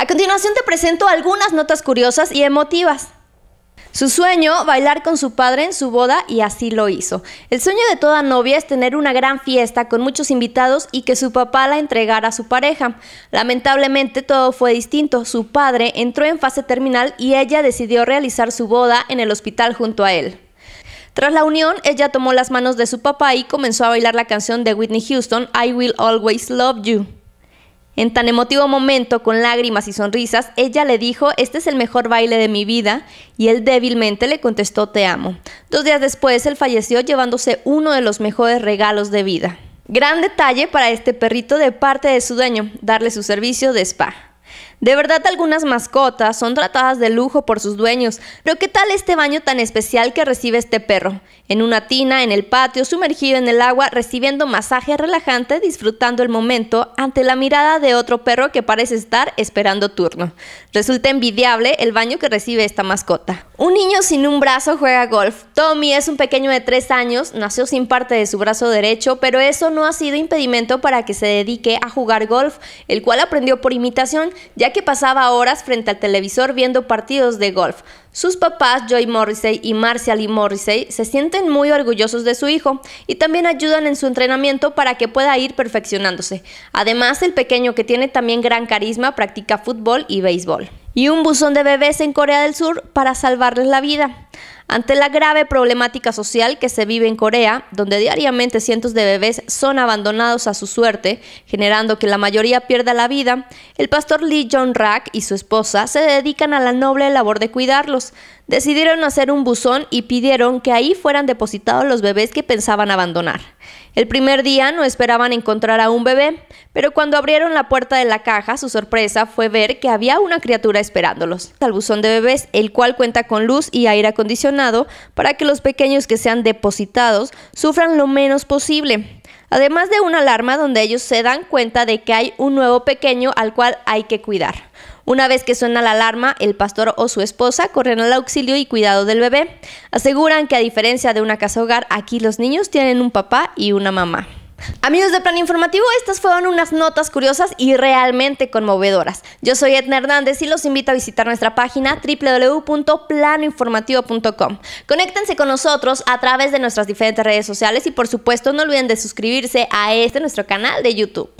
A continuación te presento algunas notas curiosas y emotivas. Su sueño, bailar con su padre en su boda y así lo hizo. El sueño de toda novia es tener una gran fiesta con muchos invitados y que su papá la entregara a su pareja. Lamentablemente todo fue distinto. Su padre entró en fase terminal y ella decidió realizar su boda en el hospital junto a él. Tras la unión, ella tomó las manos de su papá y comenzó a bailar la canción de Whitney Houston, I Will Always Love You. En tan emotivo momento, con lágrimas y sonrisas, ella le dijo, este es el mejor baile de mi vida, y él débilmente le contestó, te amo. Dos días después, él falleció llevándose uno de los mejores regalos de vida. Gran detalle para este perrito de parte de su dueño, darle su servicio de spa. De verdad algunas mascotas son tratadas de lujo por sus dueños, pero ¿qué tal este baño tan especial que recibe este perro? En una tina, en el patio, sumergido en el agua, recibiendo masaje relajante, disfrutando el momento ante la mirada de otro perro que parece estar esperando turno. Resulta envidiable el baño que recibe esta mascota. Un niño sin un brazo juega golf. Tommy es un pequeño de 3 años, nació sin parte de su brazo derecho, pero eso no ha sido impedimento para que se dedique a jugar golf, el cual aprendió por imitación, ya que pasaba horas frente al televisor viendo partidos de golf. Sus papás, Joy Morrissey y Marcia Lee Morrissey, se sienten muy orgullosos de su hijo y también ayudan en su entrenamiento para que pueda ir perfeccionándose. Además, el pequeño que tiene también gran carisma practica fútbol y béisbol. Y un buzón de bebés en Corea del Sur para salvarles la vida. Ante la grave problemática social que se vive en Corea, donde diariamente cientos de bebés son abandonados a su suerte, generando que la mayoría pierda la vida, el pastor Lee Jong-rak y su esposa se dedican a la noble labor de cuidarlos. Decidieron hacer un buzón y pidieron que ahí fueran depositados los bebés que pensaban abandonar. El primer día no esperaban encontrar a un bebé, pero cuando abrieron la puerta de la caja, su sorpresa fue ver que había una criatura esperándolos. Al buzón de bebés, el cual cuenta con luz y aire acondicionado para que los pequeños que sean depositados sufran lo menos posible. Además de una alarma donde ellos se dan cuenta de que hay un nuevo pequeño al cual hay que cuidar. Una vez que suena la alarma, el pastor o su esposa corren al auxilio y cuidado del bebé. Aseguran que a diferencia de una casa hogar, aquí los niños tienen un papá y una mamá. Amigos de Plan Informativo, estas fueron unas notas curiosas y realmente conmovedoras. Yo soy Edna Hernández y los invito a visitar nuestra página www.planoinformativo.com. Conéctense con nosotros a través de nuestras diferentes redes sociales y por supuesto no olviden de suscribirse a este nuestro canal de YouTube.